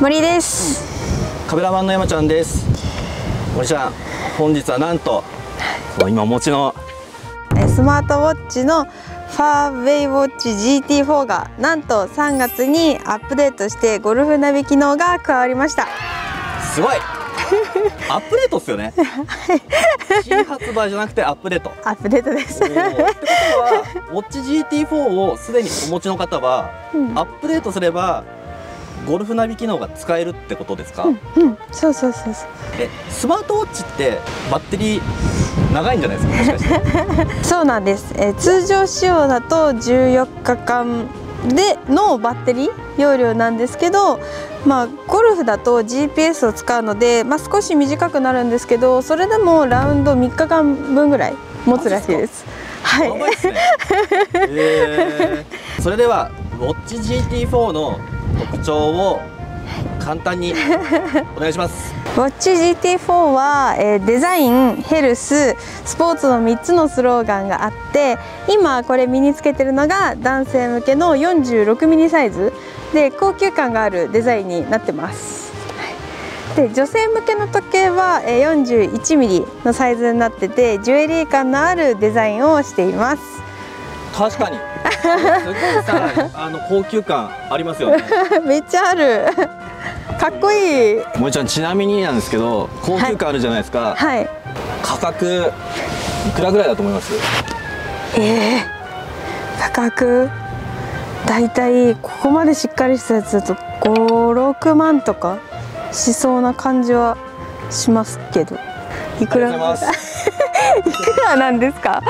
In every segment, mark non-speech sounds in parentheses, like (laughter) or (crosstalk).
森です。カメラマンの山ちゃんです。森ちゃん本日はなんとそう今お持ちのえスマートウォッチのファーウェイウォッチ GT4 がなんと3月にアップデートしてゴルフナビ機能が加わりました。すごい。(laughs) アップデートっすよね。新発売じゃなくてアップデート。アップデートです。ってことはウォッチ GT4 をすでにお持ちの方は、うん。アップデートすればゴルフナビ機能が使えるってことですか、うんそうそうそうそう。えスマートウォッチってバッテリー長いんじゃないですか？(laughs) そうなんです、えー通常使用だと14日間でのバッテリー容量なんですけどまあゴルフだと GPS を使うので、まあ、少し短くなるんですけどそれでもラウンド3日間分ぐらい持つらしいです。はい。ね。えー、(laughs) それではウォッチ GT4 の特徴を簡単に (laughs) お願いします。ウォッチ GT4 は、えーデザインヘルススポーツの3つのスローガンがあって今これ身につけてるのが男性向けの 46mm サイズで高級感があるデザインになってます。はいで女性向けの時計はえー 41mm のサイズになっててジュエリー感のあるデザインをしています。確かに。すごいさ、あの高級感ありますよね。(laughs) めっちゃあるかっこいいもえちゃんちなみになんですけど、高級感あるじゃないですか。はい価格いくらぐらいだと思います？えー、価格？だいたいここまでしっかりしたやつだと56万とかしそうな感じはしますけどいくありがとうごらざいます。いくらなんですか？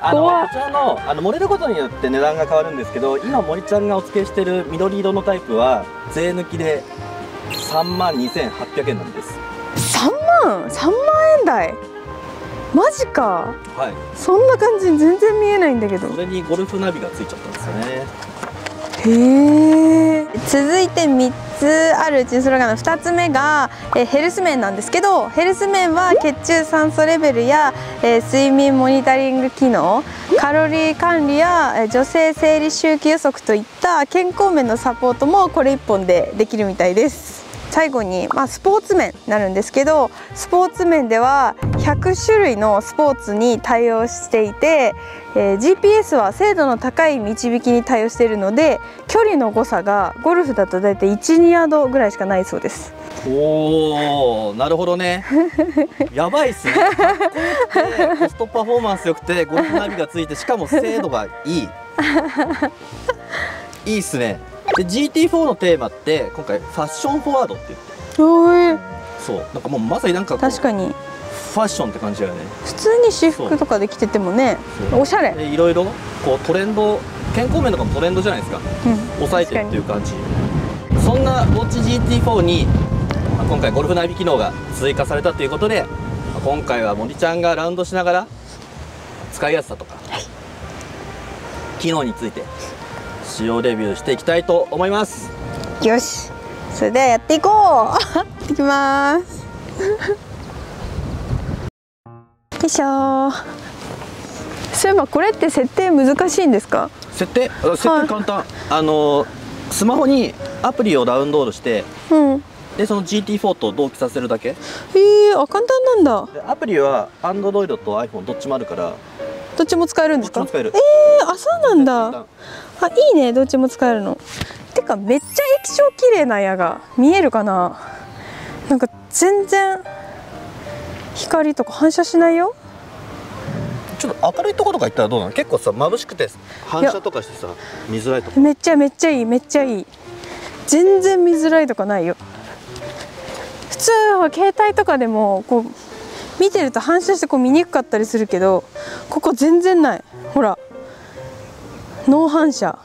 あの怖い。こちらのあのモデルごとによって値段が変わるんですけど、今森ちゃんがお付けしてる緑色のタイプは税抜きで3万2800円なんです。3万？3万円台？マジか。はい。そんな感じ全然見えないんだけど。それにゴルフナビがついちゃったんですよね。へえ続いて3つあるうちにスローガンの2つ目が、えヘルス面なんですけどヘルス面は血中酸素レベルや、え睡眠モニタリング機能カロリー管理や、え女性生理周期予測といった健康面のサポートもこれ1本でできるみたいです。最後に、まあ、スポーツ面になるんですけどスポーツ面では100種類のスポーツに対応していて、えー GPS は精度の高い導きに対応しているので距離の誤差がゴルフだと大体12ヤードぐらいしかないそうですおお、なるほどね。(laughs) やばいっすね。コストパフォーマンス良くて、ゴルフナビがついて、しかも精度がいい。(laughs) いいっすね。で、GT4 のテーマって、今回ファッションフォワードって言って。そう、なんかもうまさになんか確かにファッションって感じだよね。普通に私服とかで着ててもねおしゃれ、で、いろいろこうトレンド、健康面とかもトレンドじゃないですか。うん、抑えてっていう感じ。そんなウォッチ GT4 にまあ今回ゴルフナビ機能が追加されたということでまあ今回は森ちゃんがラウンドしながら使いやすさとか、機能について使用レビューしていきたいと思います。よし。それではやっていこう。行ってきます。よいしょ。そういえばこれって設定難しいんですか？設定？あ設定簡単、あのスマホにアプリをダウンロードしてうん。でその GT4 と同期させるだけ。えー、あ簡単なんだ。でアプリは Android と iPhone どっちもあるからどっちも使えるんですか？どっちも使える。えー、あそうなんだ。簡あいいね。どっちも使えるの。てかめっちゃ液晶綺麗な矢が見えるかな？なんか全然光とか反射しないよ。ちょっと明るいところとか行ったらどうなの？結構さ眩しくて反射とかしてさ見づらいとか。めっちゃめっちゃいいめっちゃいい。全然見づらいとかないよ。普通は携帯とかでもこう見てると反射してこう見にくかったりするけどここ全然ない。ほら。ノー反射。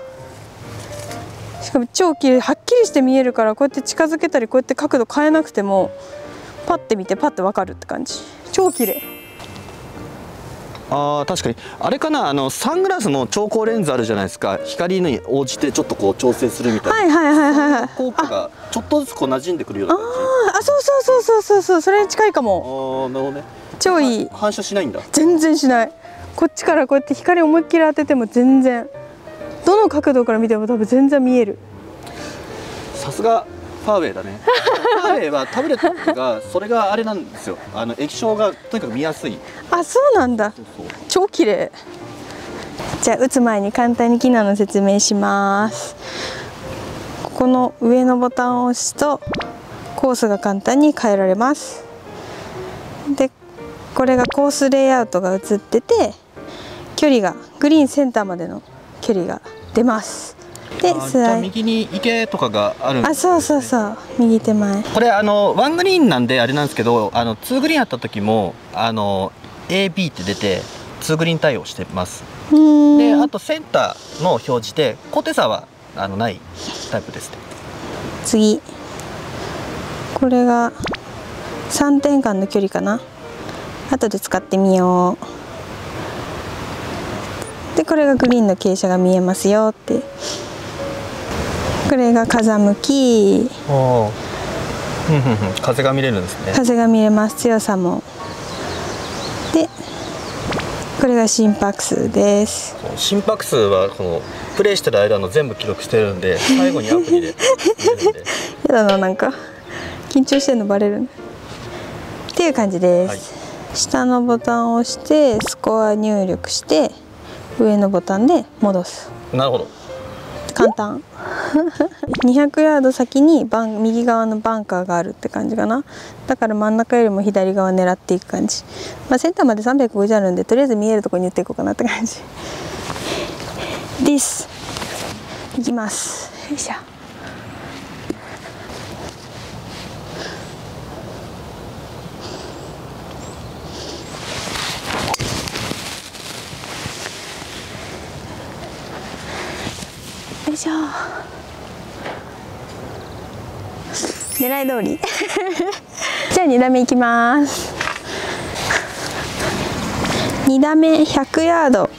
しかも超綺麗はっきりして見えるからこうやって近づけたりこうやって角度変えなくてもパッて見てパッてわかるって感じ。超綺麗。あー確かに。あれかなあのサングラスの調光レンズあるじゃないですか。光に応じてちょっとこう調整するみたいな、はいはいはいはいはい。効果がちょっとずつこう馴染んでくるような感じ。ああそうそうそうそうそう。そうそれに近いかも。ああなるほどね。超いい。反射しないんだ。全然しない。こっちからこうやって光思いっきり当てても全然。どの角度から見ても多分全然見える。さすがフファーウェイだねファーウェイはタブレットがそれがあれなんですよ。あの液晶がとにかく見やすい。あそうなんだ。超綺麗。じゃあ打つ前に簡単に機能の説明します。ここの上のボタンを押すとコースが簡単に変えられます。でこれがコースレイアウトが映ってて距離がグリーンセンターまでの距離が出ますでスライ右に行けとかがあるんあそうそうそう。右手前。これあのワングリーンなんであれなんですけどあのツーグリーンあった時もあの AB って出てツーグリーン対応してます。であとセンターの表示で高低差はあのないタイプですね。次。これが3点間の距離かな。後で使ってみよう。でこれがグリーンの傾斜が見えますよってこれが風向き。風が見れるんですね。風が見れます。強さも。でこれが心拍数です。心拍数はこのプレイしてる間の全部記録してるんで最後にアプリで (laughs) やだななんか緊張してんのバレるっていう感じです、はい下のボタンを押してスコア入力して上のボタンで戻す。なるほど。簡単200ヤード先にバン右側のバンカーがあるって感じかな。だから真ん中よりも左側狙っていく感じ、まあ、センターまで350あるんでとりあえず見えるところに打っていこうかなって感じ。です。いきます。よいしょ。よいしょ。狙い通り。(laughs) じゃあ2打目いきます。2打目100ヤード。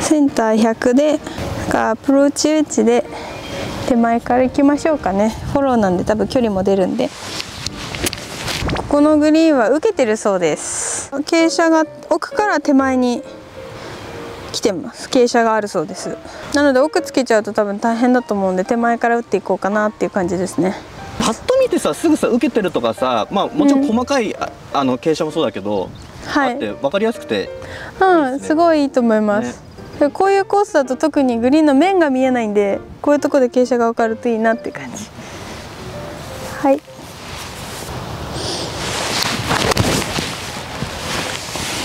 センター100でアプローチウェッジで手前から行きましょうかね。フォローなんで多分距離も出るんで。ここのグリーンは受けてるそうです。傾斜が奥から手前にてます傾斜があるそうです。なので奥つけちゃうと多分大変だと思うんで手前から打っていこうかなっていう感じですね。パッと見てさすぐさ受けてるとかさまあもちろん細かい、ああの傾斜もそうだけど、はい。あって分かりやすくてうん、いいですね。すごいいいと思います、でこういうコースだと特にグリーンの面が見えないんでこういうところで傾斜が分かるといいなっていう感じはいよ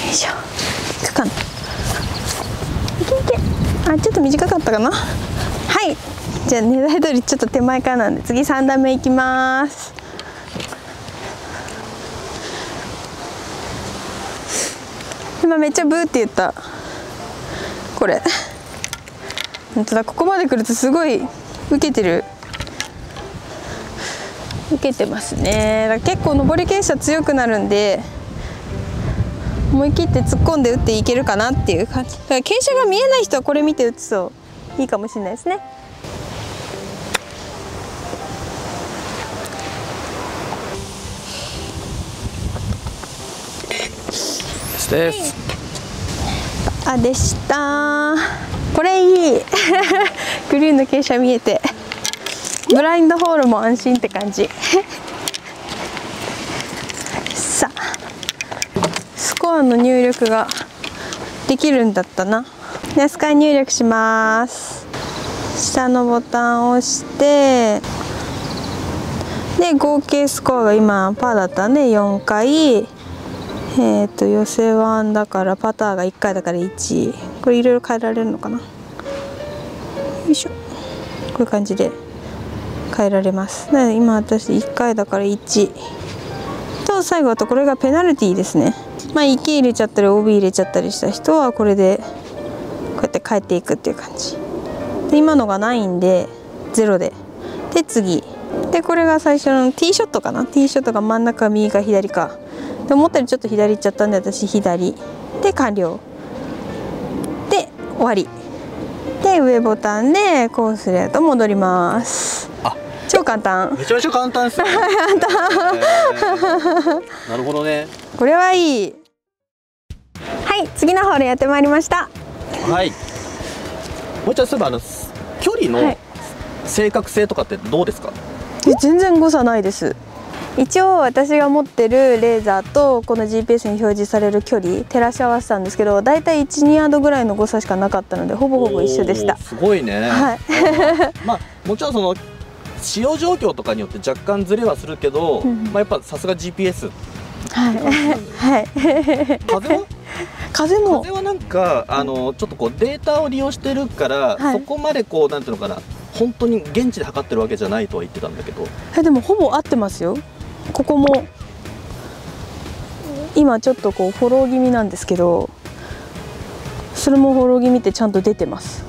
いしょいくかないけいけちょっと短かったかな？はい。じゃあ狙い通りちょっと手前からなんで次3段目いきます。今めっちゃブーって言った。これ。本当だ。ここまで来るとすごい受けてる。受けてますね。結構上り傾斜強くなるんで思い切って突っ込んで打っていけるかなっていう感じ。だから傾斜が見えない人はこれ見て打つといいかもしれないですね。です。あでした。これいい。(laughs) グリーンの傾斜見えて。ブラインドホールも安心って感じさあスコアの入力ができるんだったな。でスカ入力します。下のボタンを押してで合計スコアが今パーだったんで4回。えー、と寄せ1だからパターが1回だから1これいろいろ変えられるのかな。よいしょ。こういう感じで変えられます。なので今私1回だから1と最後あとこれがペナルティーですね。まあ池入れちゃったり OB 入れちゃったりした人はこれでこうやって変えていくっていう感じ。で今のがないんで0で。で次。でこれが最初のティーショットかな？ティーショットが真ん中右か左か。で思ったよりちょっと左行っちゃったんで私左。で完了。で終わり。で上ボタンでコースレート戻ります。あ。超簡単。めちゃめちゃ簡単ですね。(laughs) えー。なるほどねこれはいい。はい次のホールやってまいりました。はい。もう一ばあの距離のはい。正確性とかってどうですか、で全然誤差ないです。一応私が持ってるレーザーとこの GPS に表示される距離照らし合わせたんですけどだいたい12ヤードぐらいの誤差しかなかったのでほぼほぼ一緒でした。すごいね、はい。まあもちろんその使用状況とかによって若干ずれはするけど、うんまあやっぱさすが GPS はい。はい。風は風も？風はなんかあのちょっとこうデータを利用してるから、はい。そこまでこうなんていうのかな本当に現地で測ってるわけじゃないとは言ってたんだけど。えでもほぼ合ってますよ。ここも今ちょっとこうフォロー気味なんですけどそれもフォロー気味ってちゃんと出てます。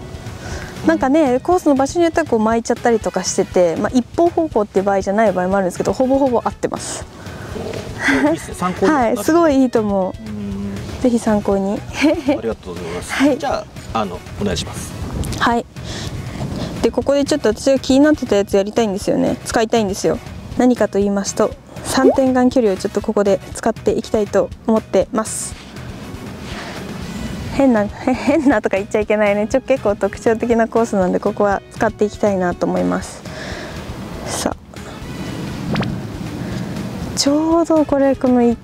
なんかねコースの場所によってはこう巻いちゃったりとかしてて、まあ、一方方向っていう場合じゃない場合もあるんですけどほぼほぼ合ってます参考にはいすごいいいと思う。ぜひ参考に。ありがとうございます、はい。じゃああのお願いします。はい。でここでちょっと私が気になってたやつやりたいんですよね。使いたいんですよ。何かと言いますと3点間距離をちょっとここで使っていきたいと思ってます。変なへ変なとか言っちゃいけないね。ちょ結構特徴的なコースなんでここは使っていきたいなと思います。さあちょうどこれこのい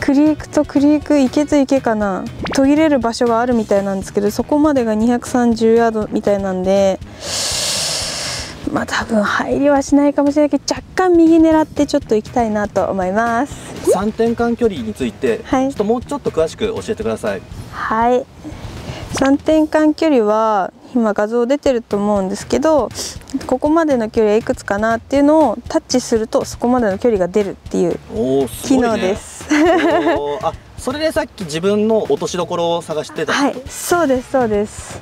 クリークとクリーク池と池かな。途切れる場所があるみたいなんですけどそこまでが230ヤードみたいなんでまあ多分入りはしないかもしれないけど若干右狙ってちょっと行きたいなと思います。3点間距離について、はい。ちょっともうちょっと詳しく教えてください。はい。3点間距離は今画像出てると思うんですけどここまでの距離はいくつかなっていうのをタッチするとそこまでの距離が出るっていう機能です。おーあそれでさっき自分の落としどころを探してたはいそうですそうです。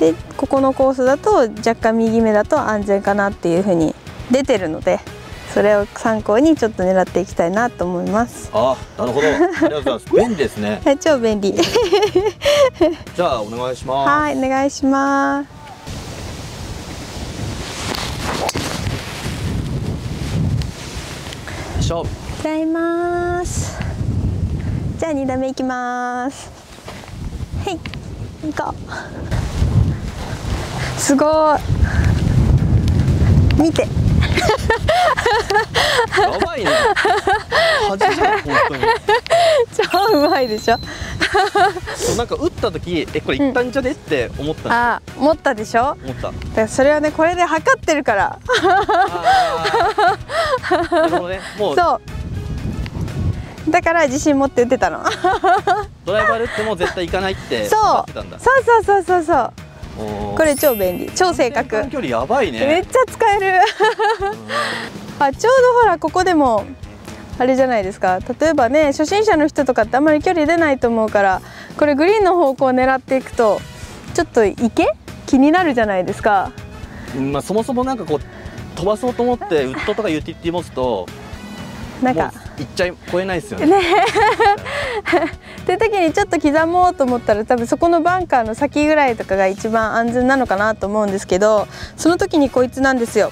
でここのコースだと若干右目だと安全かなっていう風に出てるのでそれを参考にちょっと狙っていきたいなと思います。あなるほど。ありがとうございます。(laughs) 便利ですね。はい超便利。じゃあお願いします。はいお願いしますよいしょございます。じゃあ2打目いきます。はい。行こう。すごい。見て。やばいね。恥じゃん本当に。超うまいでしょ。そうなんか打った時えこれいったんじゃねって思ったの、あ思ったでしょ。思った。だそれはねこれで測ってるから。なるほどね。もうそう。だから自信持って打てたの。ドライバーで打っても絶対行かないってそう。そうそうそうそうそうこれ超便利。超正確。距離やばいめねっちゃ使える。あちょうどほらここでもあれじゃないですか。例えばね初心者の人とかってあんまり距離出ないと思うからこれグリーンの方向を狙っていくとちょっと池気になるじゃないですか。うんまあ、そもそもなんかこう飛ばそうと思ってウッドとかユーティリティ持つとなんか行っちゃい超えないですよね。ね。(laughs) って時にちょっと刻もうと思ったら多分そこのバンカーの先ぐらいとかが一番安全なのかなと思うんですけどその時にこいつなんですよ。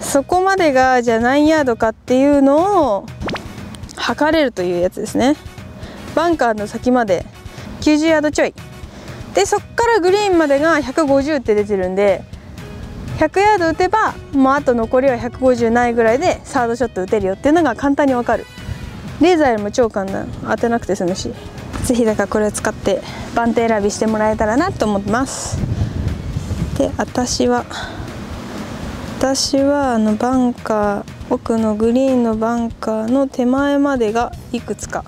そこまでがじゃあ何ヤードかっていうのを測れるというやつですね。バンカーの先まで。90ヤードちょい。でそっからグリーンまでが150って出てるんで100ヤード打てばもうあと残りは150ないぐらいでサードショット打てるよっていうのが簡単にわかる。レーザーよりも超簡単。当てなくて済むし。ぜひだからこれを使って番手選びしてもらえたらなと思ってます。で私は私はあのバンカー奥のグリーンのバンカーの手前までがいくつか。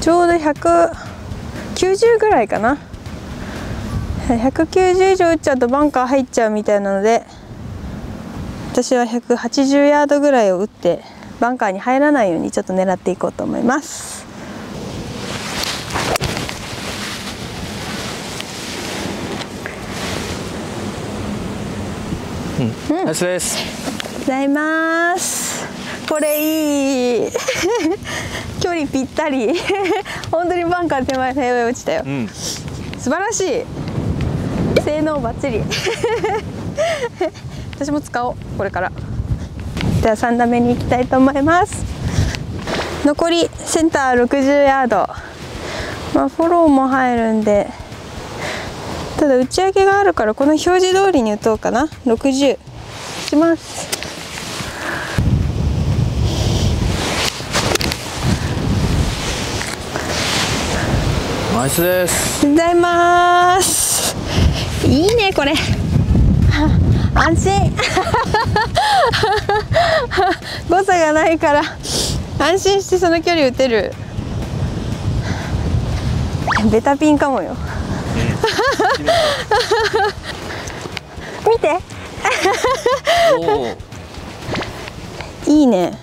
ちょうど190ぐらいかな。190以上打っちゃうとバンカー入っちゃうみたいなので私は180ヤードぐらいを打ってバンカーに入らないようにちょっと狙っていこうと思います。ナイスです。ございます。これいい。(laughs) 距離ぴったり。(laughs) 本当にバンカー手前の上落ちたよ。うん。素晴らしい性能バッチリ。(laughs) 私も使おうこれから。では3打目に行きたいと思います。残りセンター60ヤード。まあフォローも入るんで。ただ打ち上げがあるからこの表示通りに打とうかな。60します。ナイスです。ございますいいねこれ。(laughs) 安心。(laughs) 誤差がないから。安心してその距離打てる。ベタピンかもよ。見て。いいね。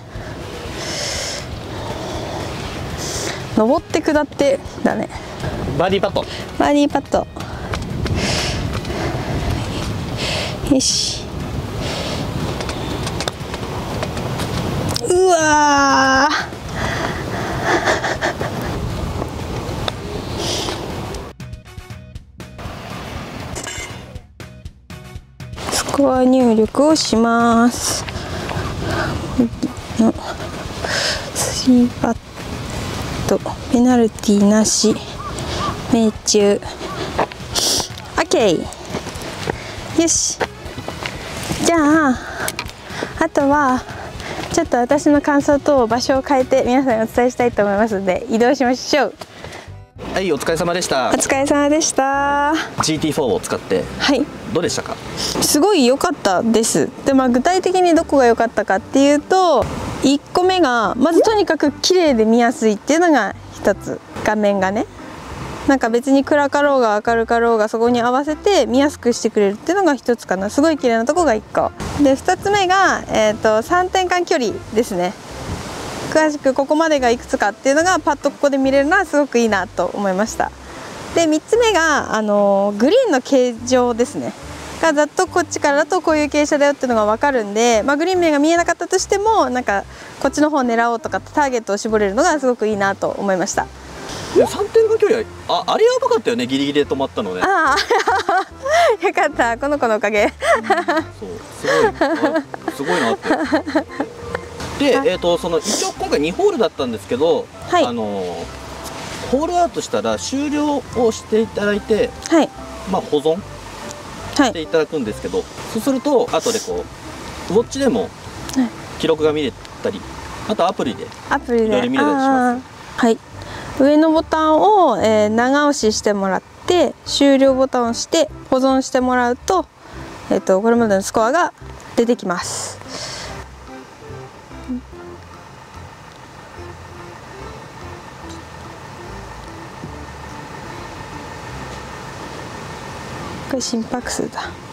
登って下ってだね。バーディーパット。バーディーパットよしうわスコア入力をします。の3パット。ペナルティなし。命中。OK よし。じゃああとはちょっと私の感想と場所を変えて皆さんにお伝えしたいと思いますので移動しましょう。はいお疲れ様でした。お疲れ様でした。GT4 を使って。はい。どうでしたか？すごい良かったです。でまあ具体的にどこが良かったかっていうと1個目がまずとにかく綺麗で見やすいっていうのが一つ。画面がねなんか別に暗かろうが明るかろうがそこに合わせて見やすくしてくれるっていうのが一つかな。すごい綺麗なとこが1個。で2つ目が、えーと、3点間距離ですね。詳しくここまでがいくつかっていうのがパッとここで見れるのはすごくいいなと思いました。で3つ目が、あのグリーンの形状ですね。がざっとこっちからだとこういう傾斜だよっていうのが分かるんで、まあ、グリーン面が見えなかったとしてもなんかこっちの方を狙おうとかってターゲットを絞れるのがすごくいいなと思いました。3点の距離はああれやばかったよねギリギリで止まったのね。ああ。(laughs) よかった。この子のおかげ、うん、そう。すごいすごいなって。で、えーと、その一応今回2ホールだったんですけど、はい、あのホールアウトしたら終了をしていただいて、はい、まあ保存していただくんですけど、はい、そうすると後でこうウォッチでも記録が見れたりあとアプリでアプリで。いろいろ見れたりします。はい上のボタンを、えー、長押ししてもらって終了ボタンを押して保存してもらうと,、えーと、これまでのスコアが出てきます。これ心拍数だ。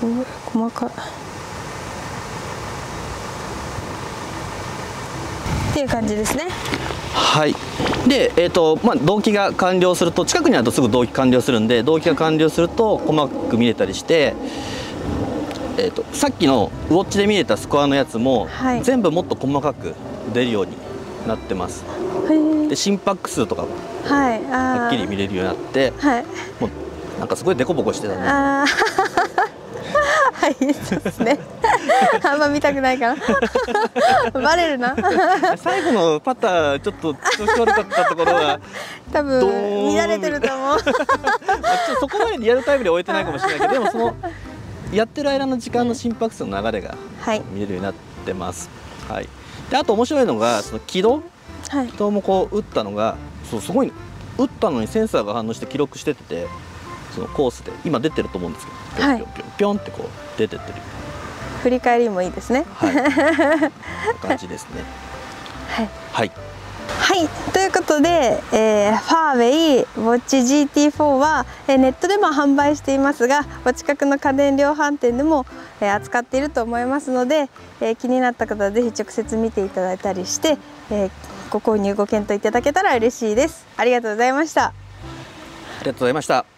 ごい細かい。っていう感じですね。はい。で、えーとまあ、動機が完了すると近くにあるとすぐ動機完了するんで動機が完了すると細かく見れたりして、えーと、さっきのウォッチで見れたスコアのやつも、はい、全部もっと細かく出るようになってます。で心拍数とかもはっきり見れるようになって、はい、もうなんかすごい凸凹してたね。はいですね。(laughs) あんま見たくないから。(laughs) バレるな。最後のパターちょっと調子悪かったところは (laughs) 多分乱れてると思う。そこまでリアルタイムで終えてないかもしれないけどでもそのやってる間の時間の心拍数の流れが見れるようになってます、はい、であと面白いのがその軌道、はい、軌道もこう打ったのがそうすごい打ったのにセンサーが反応して記録しててそのコースで今出てると思うんですけどぴょんぴょんぴょんってこう出てってる。振り返りもいいですね。はい。(laughs) 感じですね。はい。はい。はい、ということで、えー、ファーウェイウォッチ GT4 は、えー、ネットでも販売していますがお近くの家電量販店でも、えー、扱っていると思いますので、えー、気になった方はぜひ直接見ていただいたりして、えー、ご購入ご検討いただけたら嬉しいです。ありがとうございました。ありがとうございました